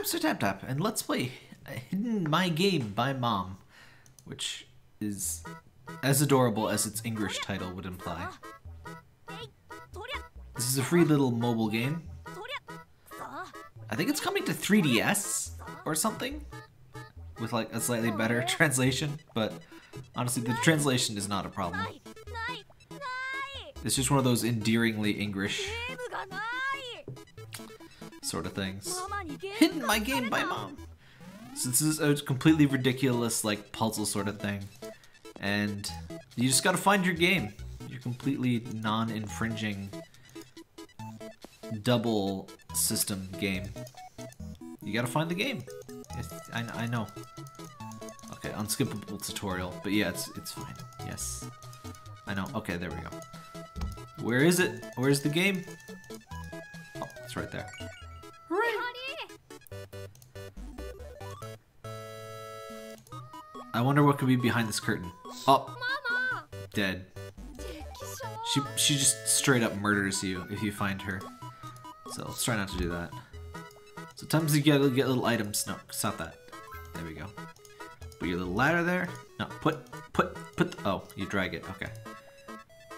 I'm Tap Tap, and let's play Hidden My Game by Mom, which is as adorable as its English title would imply. This is a free little mobile game. I think it's coming to 3DS or something with like a slightly better translation, but honestly, the translation is not a problem. It's just one of those endearingly English sort of things. Hidden my game by mom. So this is a completely ridiculous like puzzle sort of thing. And you just gotta find your game. Your completely non-infringing double system game. You gotta find the game. I, I know. Okay, unskippable tutorial. But yeah, it's, it's fine. Yes. I know. Okay, there we go. Where is it? Where's the game? Oh, it's right there. I wonder what could be behind this curtain. Oh, dead. She she just straight up murders you if you find her. So let's try not to do that. Sometimes you get get little items. No, stop that. There we go. Put your little ladder there. No, put put put. The, oh, you drag it. Okay.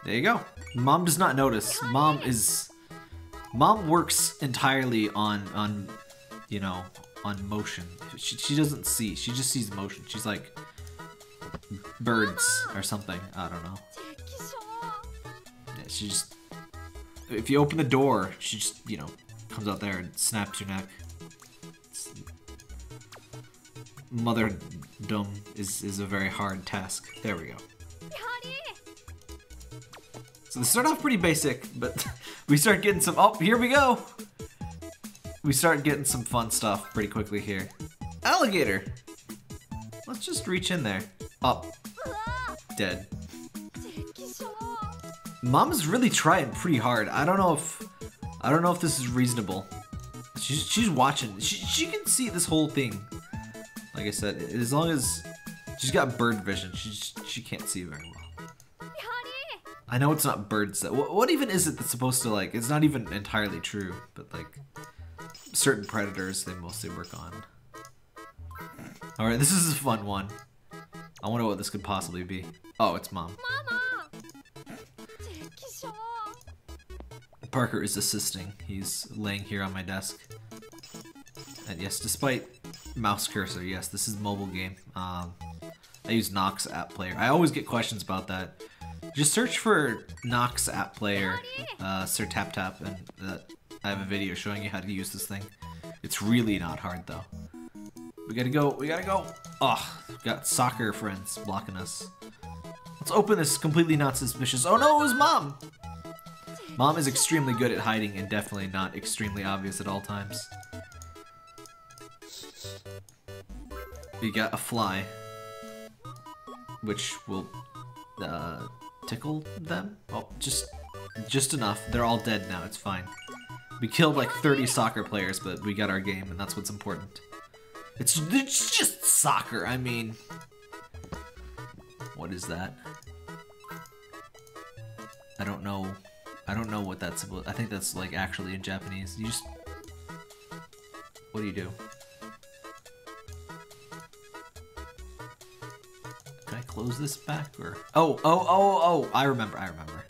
There you go. Mom does not notice. Mom is. Mom works entirely on on, you know, on motion. She, she doesn't see. She just sees motion. She's like birds or something. I don't know. Yeah, she just. If you open the door, she just you know comes out there and snaps your neck. Mother dumb is is a very hard task. There we go. So they start off pretty basic, but we start getting some. Oh, here we go. We start getting some fun stuff pretty quickly here. Alligator. Let's just reach in there. Up. Dead. Mom's really trying pretty hard. I don't know if I don't know if this is reasonable. She's she's watching. She she can see this whole thing. Like I said, as long as she's got bird vision, she she can't see very well. I know it's not birds that. What, what even is it that's supposed to like? It's not even entirely true, but like certain predators they mostly work on. All right, this is a fun one. I wonder what this could possibly be. Oh, it's mom. Parker is assisting. He's laying here on my desk. And yes, despite mouse cursor, yes, this is mobile game. Um, I use Nox App Player. I always get questions about that. Just search for Nox App Player, uh, SerTapTap, and uh, I have a video showing you how to use this thing. It's really not hard though. We gotta go, we gotta go. Oh, got soccer friends blocking us. Let's open this completely not suspicious. Oh no, it was mom! Mom is extremely good at hiding and definitely not extremely obvious at all times. We got a fly, which will uh, tickle them. Oh, just just enough. They're all dead now. It's fine. We killed like 30 soccer players, but we got our game, and that's what's important. It's, it's just soccer. I mean, what is that? I don't know. I don't know what that's supposed. I think that's like actually in Japanese. You just. What do you do? Can I close this back or? Oh, oh, oh, oh! I remember. I remember.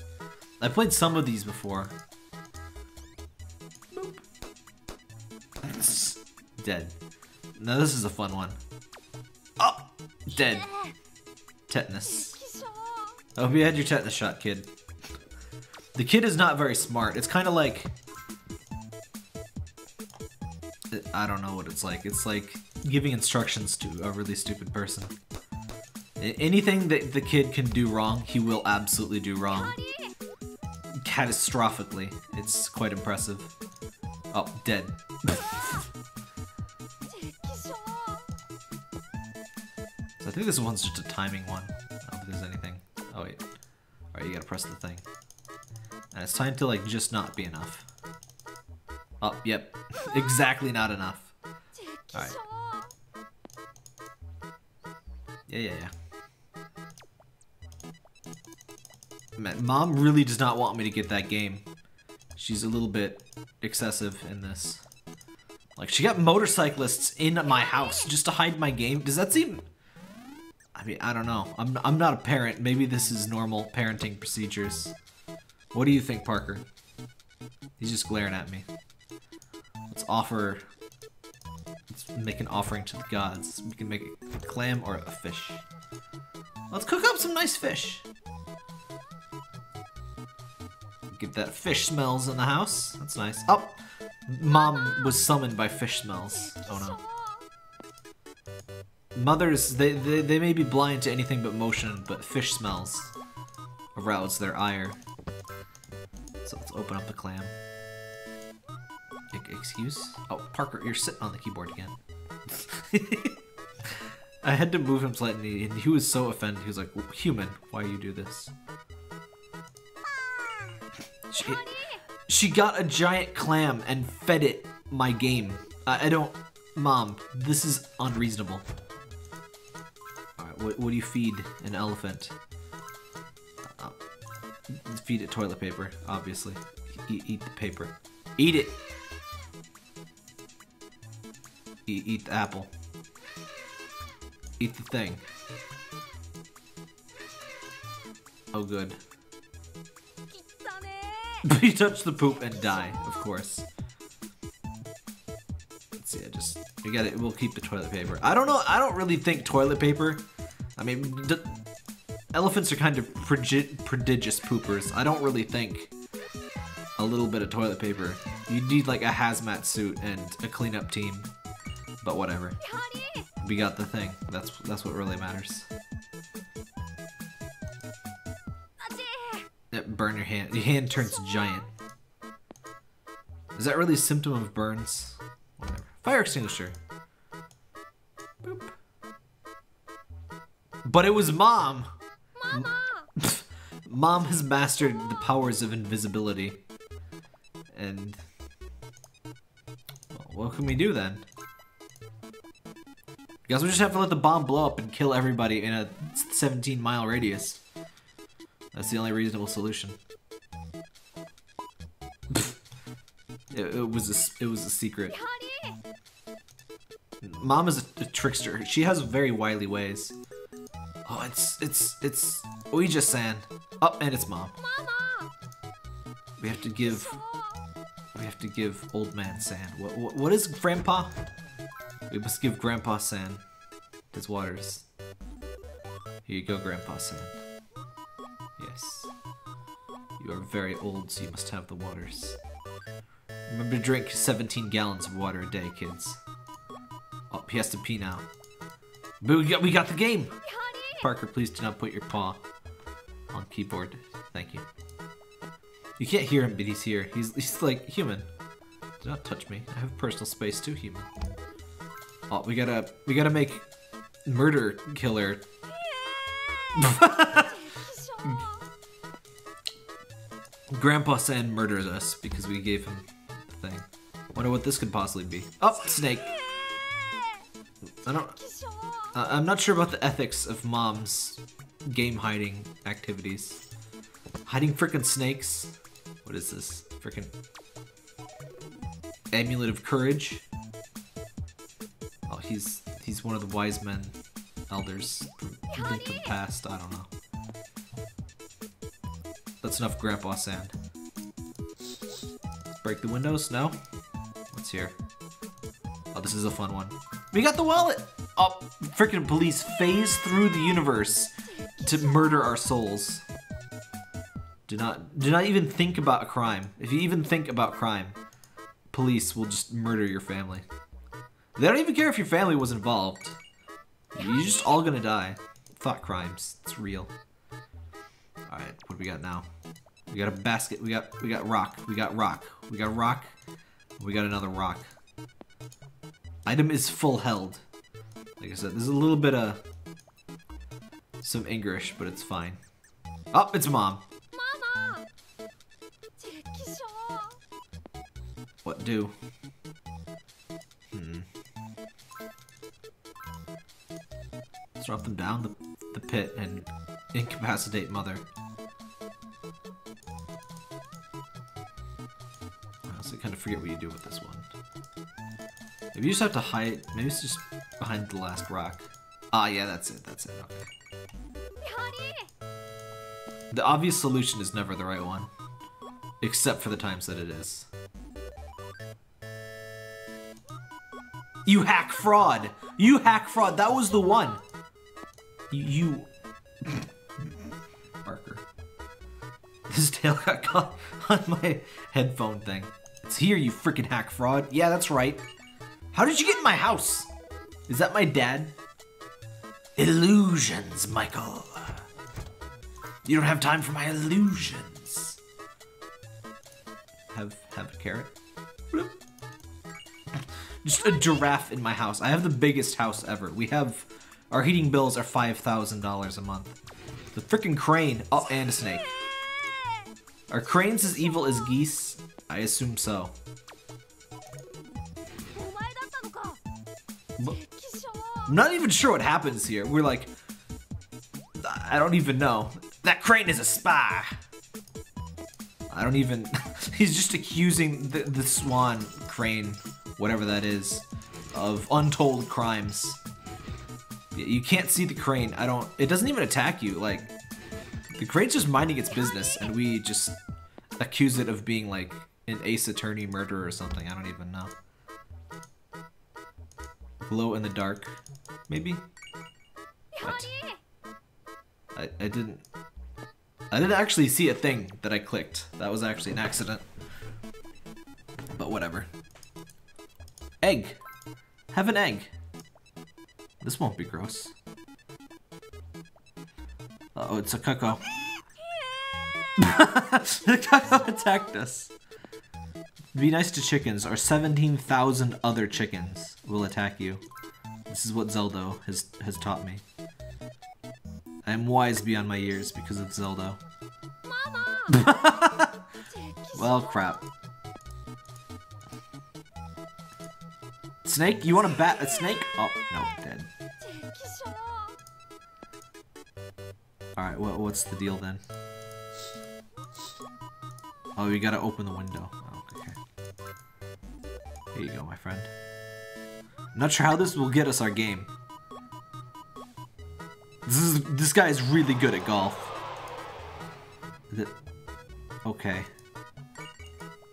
I played some of these before. Boop. Dead. Now this is a fun one. Oh! Dead. Tetanus. I hope you had your tetanus shot, kid. The kid is not very smart. It's kind of like... I don't know what it's like. It's like giving instructions to a really stupid person. Anything that the kid can do wrong, he will absolutely do wrong. Catastrophically. It's quite impressive. Oh, dead. so I think this one's just a timing one. I don't think there's anything. Oh wait. Alright, you gotta press the thing. And it's time to like just not be enough. Oh, yep. exactly not enough. Alright. Yeah, yeah, yeah. Man, Mom really does not want me to get that game. She's a little bit excessive in this. Like, she got motorcyclists in my house just to hide my game. Does that seem... I mean, I don't know. I'm, I'm not a parent. Maybe this is normal parenting procedures. What do you think, Parker? He's just glaring at me. Let's offer... Let's make an offering to the gods. We can make a clam or a fish. Let's cook up some nice fish. Get that fish smells in the house. That's nice. Oh! Mom was summoned by fish smells. Oh no. Mothers, they, they, they may be blind to anything but motion, but fish smells arouse their ire. So let's open up the clam. Excuse? Oh, Parker, you're sitting on the keyboard again. I had to move him slightly, and he was so offended. He was like, "Human, why you do this?" She, she got a giant clam and fed it my game. I, I don't, mom. This is unreasonable. All right, what, what do you feed an elephant? Feed it toilet paper, obviously. Eat, eat the paper. Eat it. Eat, eat the apple. Eat the thing. Oh, good. you touch the poop and die, of course. Let's see, I just... We got it. We'll keep the toilet paper. I don't know. I don't really think toilet paper... I mean, elephants are kind of prodigious poopers. I don't really think a little bit of toilet paper. You need like a hazmat suit and a cleanup team. But whatever. We got the thing. That's that's what really matters. That burn your hand. Your hand turns giant. Is that really a symptom of burns? Whatever. Fire extinguisher. Boop. But it was mom. Mom has mastered the powers of invisibility. And well, what can we do then? Guess we just have to let the bomb blow up and kill everybody in a 17 mile radius. That's the only reasonable solution. it, it, was a, it was a secret. Mom is a, a trickster. She has very wily ways. Oh, it's it's it's Ojii-san. Oh, and it's mom. We have to give we have to give old man sand. What, what, what is grandpa? We must give Grandpa sand. his waters. Here you go, Grandpa sand. Yes. You are very old, so you must have the waters. Remember to drink 17 gallons of water a day, kids. Oh, he has to pee now. But we got, we got the game! Parker, please do not put your paw on keyboard. Thank you. You can't hear him, but he's here. He's, he's like human. Do not touch me. I have personal space too, human. Oh, we gotta we gotta make murder killer. Grandpa San murders us because we gave him the thing. Wonder what this could possibly be. Oh, snake. I don't. Uh, I'm not sure about the ethics of mom's game hiding activities. Hiding freaking snakes. What is this? Freaking amulet of courage Oh, he's he's one of the wise men, elders from the past. I don't know. That's enough grandpa sand. Break the windows? No? What's here? Oh, this is a fun one. We got the wallet! Oh, freaking police phase through the universe to murder our souls. Do not, do not even think about a crime. If you even think about crime, police will just murder your family. They don't even care if your family was involved. You're just all gonna die. Thought crimes. It's real. Alright, what do we got now? We got a basket. We got we got rock. We got rock. We got rock. We got another rock. Item is full held. Like I said, there's a little bit of some English, but it's fine. Oh, it's mom. Mama. What do? Hmm. drop them down the, the pit and incapacitate Mother. I also kind of forget what you do with this one. Maybe you just have to hide. Maybe it's just behind the last rock. Ah, yeah, that's it. That's it. Okay. The obvious solution is never the right one. Except for the times that it is. You hack fraud! You hack fraud! That was the one! You... Parker. His tail got caught on my headphone thing. It's here, you freaking hack fraud. Yeah, that's right. How did you get in my house? Is that my dad? Illusions, Michael. You don't have time for my illusions. Have have a carrot. Just a giraffe in my house. I have the biggest house ever. We have our heating bills are five thousand dollars a month. The freaking crane. Oh, and a snake. Are cranes as evil as geese? I assume so. I'm not even sure what happens here. We're like, I don't even know. That crane is a spy. I don't even, he's just accusing the, the swan crane, whatever that is, of untold crimes. You can't see the crane. I don't, it doesn't even attack you. Like, the crane's just minding its business and we just accuse it of being like an ace attorney murderer or something. I don't even know. Glow in the dark, maybe? What? I, I didn't... I didn't actually see a thing that I clicked. That was actually an accident. But whatever. Egg! Have an egg! This won't be gross. Uh oh it's a cuckoo. the cuckoo attacked us. Be nice to chickens, or 17,000 other chickens will attack you. This is what Zelda has, has taught me. I am wise beyond my years because of Zelda. well, crap. Snake? You want to bat a snake? Oh, no, dead. Alright, well, what's the deal then? Oh, we gotta open the window. Oh, okay here you go, my friend. I'm not sure how this will get us our game. This is this guy is really good at golf. okay.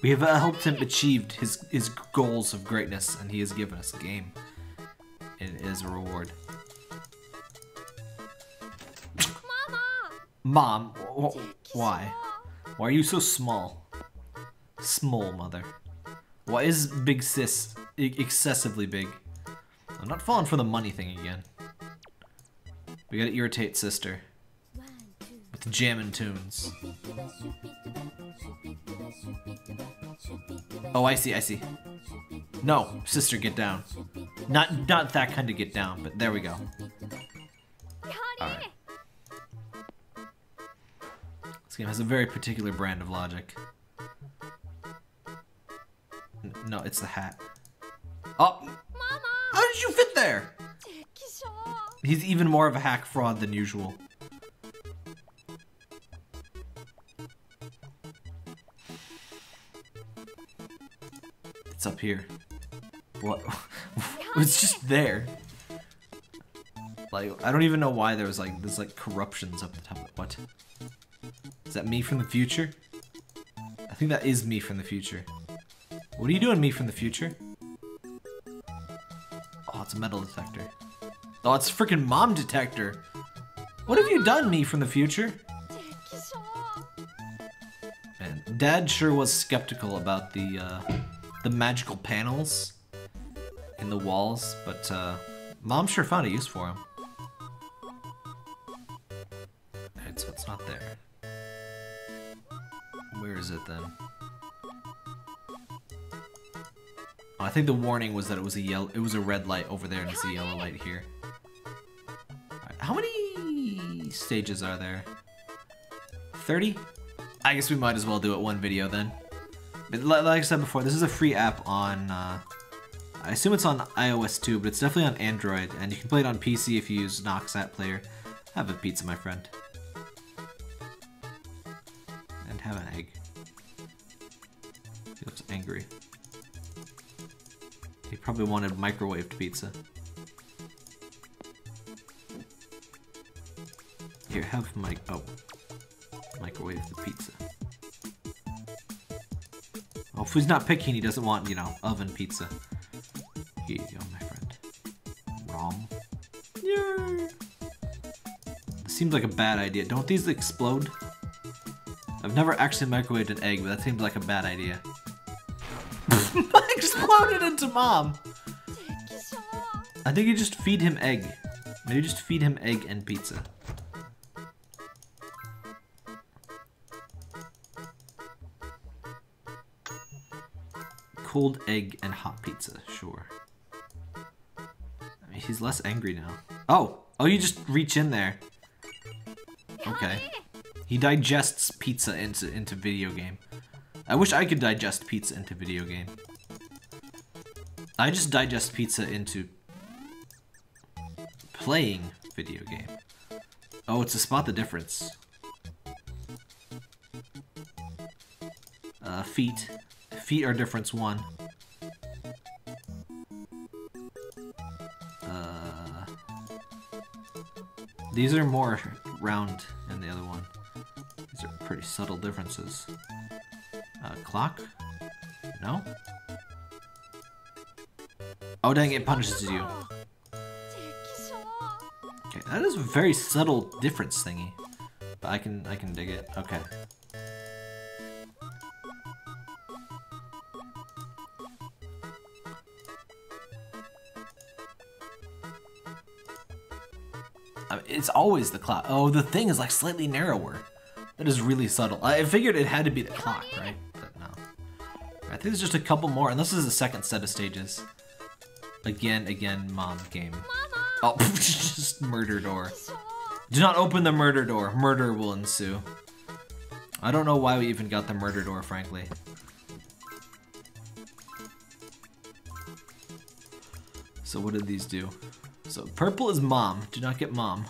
We have uh, helped him achieve his his goals of greatness, and he has given us a game. And as a reward. Mom, why? Why are you so small? Small mother. Why is Big Sis excessively big? I'm not falling for the money thing again. We gotta irritate sister. With jamming tunes. Oh, I see, I see. No, sister, get down. Not, not that kind of get down, but there we go. Alright. This game has a very particular brand of logic. No, it's the hat. Oh! Mama! How did you fit there? He's even more of a hack fraud than usual. It's up here. What? it's just there. Like, I don't even know why there was like, there's like corruptions up the top. What? Is that me from the future? I think that is me from the future. What are you doing, me from the future? Oh, it's a metal detector. Oh, it's freaking mom detector. What have you done, me from the future? Man, Dad sure was skeptical about the uh, the magical panels in the walls, but uh, Mom sure found a use for them. Alright, so it's not there. Where is it then? I think the warning was that it was a yellow, it was a red light over there and it's a yellow light here. Stages are there? 30? I guess we might as well do it one video then. But like I said before, this is a free app on, uh, I assume it's on iOS too, but it's definitely on Android, and you can play it on PC if you use Nox App Player. Have a pizza, my friend. And have an egg. He looks angry. He probably wanted microwaved pizza. Here, have my oh, microwave the pizza. Oh, if he's not picking, he doesn't want you know oven pizza. Here you go, my friend. Rom. Yeah. Seems like a bad idea. Don't these explode? I've never actually microwaved an egg, but that seems like a bad idea. exploded into mom. I think you just feed him egg. Maybe just feed him egg and pizza. Cold egg and hot pizza, sure. I mean, he's less angry now. Oh! Oh, you just reach in there. Okay. He digests pizza into, into video game. I wish I could digest pizza into video game. I just digest pizza into playing video game. Oh, it's to spot the difference. Uh, feet. Feet are difference one. Uh, these are more round than the other one. These are pretty subtle differences. Uh, clock? No? Oh dang, it punishes you. Okay, that is a very subtle difference thingy. But I can I can dig it. Okay. It's always the clock. Oh, the thing is like slightly narrower. That is really subtle. I figured it had to be the clock, right? But no. I think there's just a couple more, and this is the second set of stages. Again, again, mom game. Oh, just murder door. Do not open the murder door. Murder will ensue. I don't know why we even got the murder door, frankly. So what did these do? So purple is mom. Do not get mom.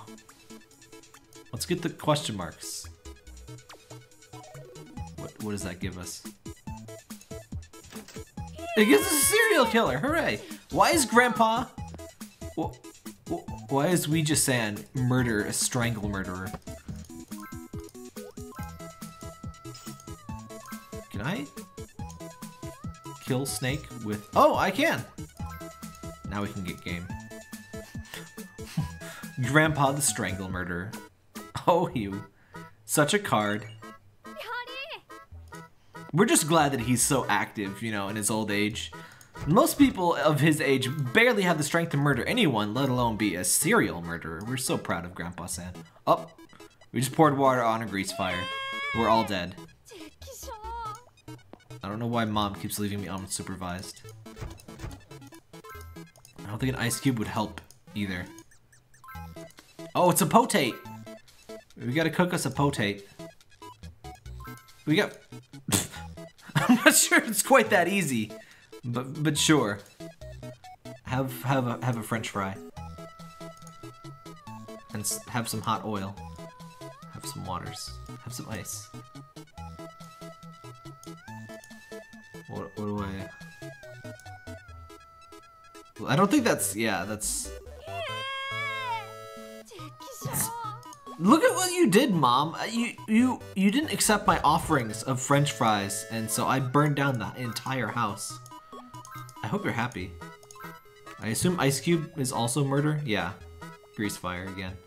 Let's get the question marks. What, what does that give us? It gives us a serial killer. Hooray! Why is Grandpa... Why is Ojii-san murder a strangle murderer? Can I kill Snake with... Oh, I can! Now we can get game. Grandpa the Strangle Murderer. Oh, you. Such a card. We're just glad that he's so active, you know, in his old age. Most people of his age barely have the strength to murder anyone, let alone be a serial murderer. We're so proud of Grandpa San. Oh, we just poured water on a grease fire. We're all dead. I don't know why mom keeps leaving me unsupervised. I don't think an ice cube would help either. Oh, it's a potate! We gotta cook us a potate. We got... I'm not sure it's quite that easy. But but sure. Have have a have a French fry. And have some hot oil. Have some waters. Have some ice. What what do I? I don't think that's yeah. That's. Look at what you did, Mom. Uh, you you you didn't accept my offerings of French fries, and so I burned down the entire house. I hope you're happy. I assume Ice Cube is also murder? Yeah. Grease fire again.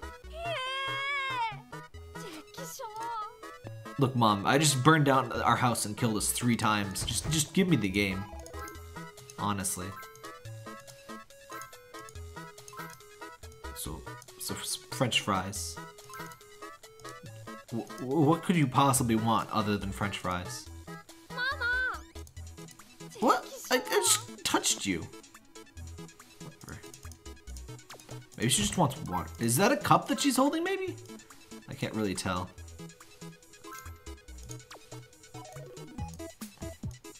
Look, Mom, I just burned down our house and killed us three times. Just, just give me the game. Honestly. So, so French fries. What could you possibly want other than French fries? Mama! What? I, I just touched you. Whatever. Maybe she just wants water. Is that a cup that she's holding, maybe? I can't really tell.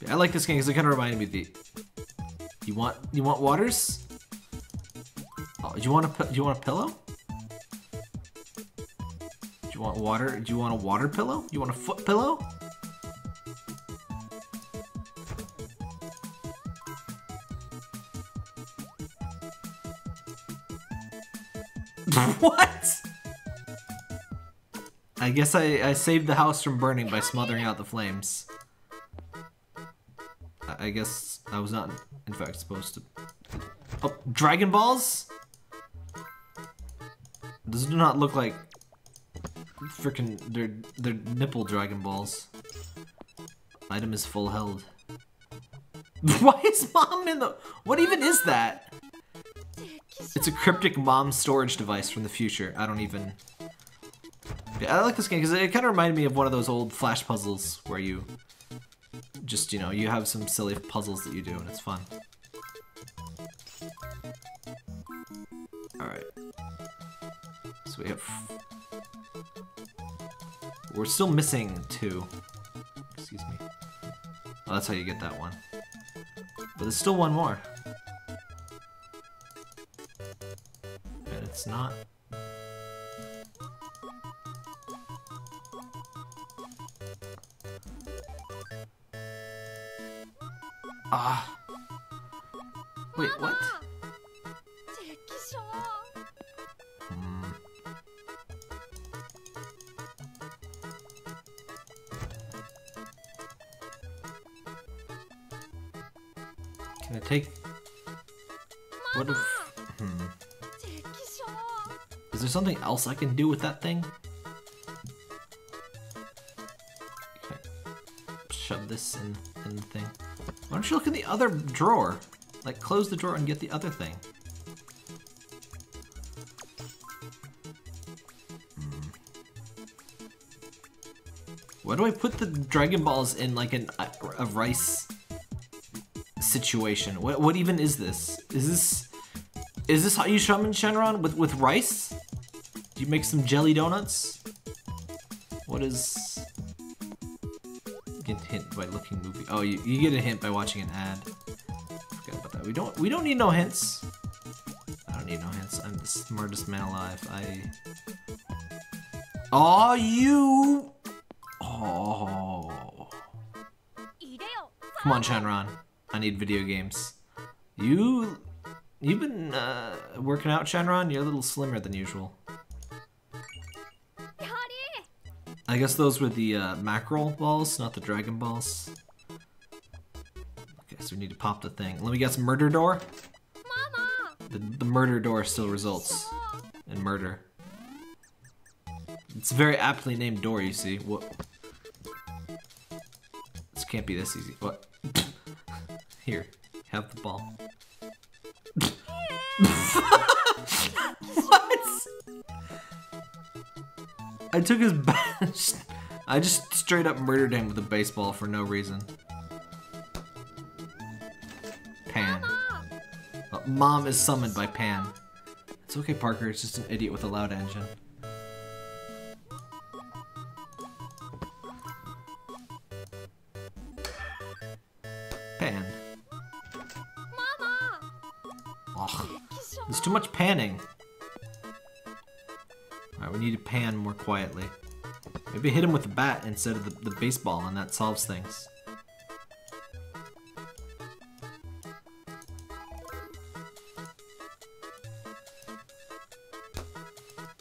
I like this game because it kind of reminded me of the... You want you want waters? Oh, do you want a do you want a pillow? want water? Do you want a water pillow? You want a foot pillow? what? I guess I, I saved the house from burning by smothering out the flames. I, I guess I was not, in fact, supposed to... Oh, Dragon Balls? Does not look like freaking they're they're nipple Dragon Balls. Item is full held. Why is mom in the what even is that? It's a cryptic mom storage device from the future. I don't even I like this game because it kind of reminded me of one of those old flash puzzles where you just, you know, you have some silly puzzles that you do and it's fun. Alright. So we have... We're still missing two. Excuse me. Oh, that's how you get that one. But there's still one more. And it's not... Can take... What if... Hmm. Is there something else I can do with that thing? Shove this in, in the thing. Why don't you look in the other drawer? Like, close the drawer and get the other thing. Hmm. Why do I put the Dragon Balls in like an, a rice situation? What, what even is this? Is this is this how you summon Shenron with with rice? Do you make some jelly donuts? What is? Get hint by looking movie. Oh, you, you get a hint by watching an ad. Forget about that. We don't we don't need no hints. I don't need no hints. I'm the smartest man alive. I. Oh, you. Oh. Come on, Shenron. I need video games. You, you've been uh, working out, Shenron. You're a little slimmer than usual. I guess those were the uh, mackerel balls, not the dragon balls. Okay, so we need to pop the thing. Let me guess, murder door? The, the murder door still results in murder. It's a very aptly named door, you see. What? This can't be this easy. What? Here, have the ball. what? I took his badge. I just straight up murdered him with a baseball for no reason. Pan. Uh, Mom is summoned by Pan. It's okay, Parker. It's just an idiot with a loud engine. Quietly. Maybe hit him with a bat instead of the, the baseball and that solves things.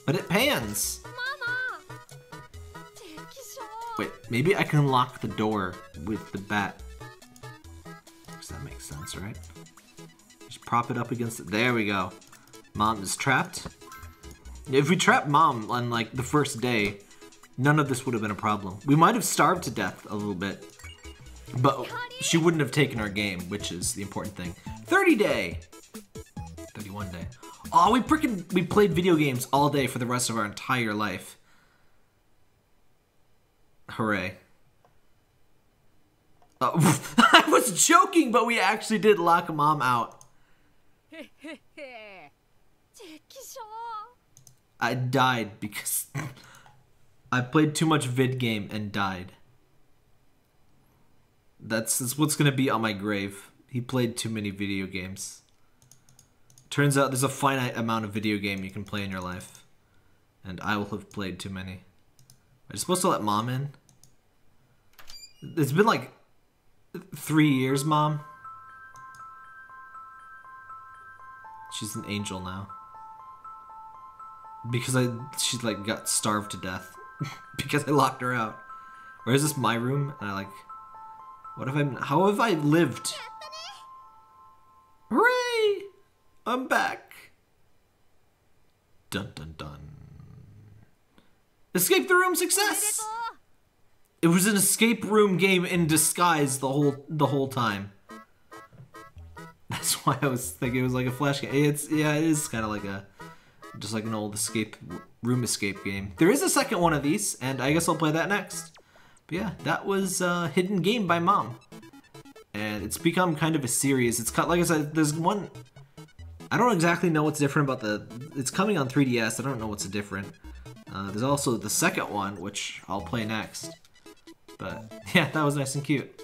But it pans! Wait, maybe I can lock the door with the bat. Does that make sense, right? Just prop it up against it. There we go. Mom is trapped. If we trapped mom on like the first day, none of this would have been a problem. We might have starved to death a little bit, but she wouldn't have taken our game, which is the important thing. 30 day! 31 day. Oh, we freaking we played video games all day for the rest of our entire life. Hooray. Uh, I was joking, but we actually did lock mom out. I died because I played too much vid game and died. That's, that's what's gonna be on my grave. He played too many video games. Turns out there's a finite amount of video game you can play in your life. And I will have played too many. Are you supposed to let mom in? It's been like three years, mom. She's an angel now. Because I she like got starved to death because I locked her out. Or is this my room? And I like, what have I? How have I lived? Hooray! I'm back. Dun dun dun. Escape the room success. It was an escape room game in disguise the whole the whole time. That's why I was thinking it was like a flash game. It's yeah, it is kind of like a just like an old escape room escape game. There is a second one of these, and I guess I'll play that next. But yeah, that was uh, Hidden Game by Mom, and it's become kind of a series. It's cut like I said. There's one. I don't exactly know what's different about the. It's coming on 3DS. I don't know what's different. Uh, there's also the second one, which I'll play next. But yeah, that was nice and cute.